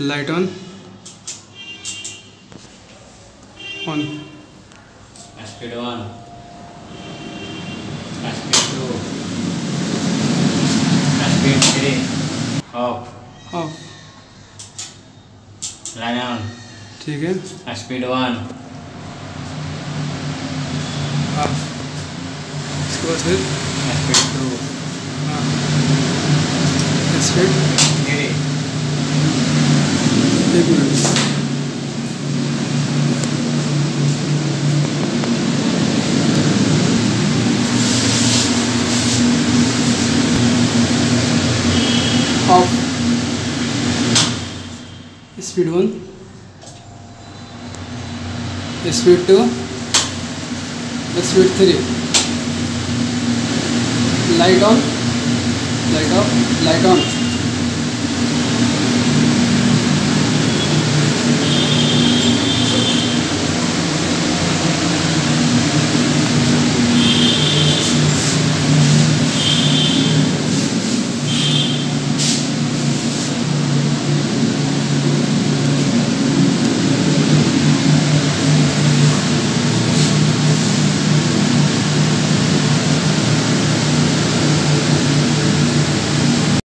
Light on on speed on speed two speed three off off Line on. ठीक है Speed one. off इसके बाद फिर Speed two. Speed Three. एक minute of speed 1 speed 2 speed 3 light on. Light off. Light on.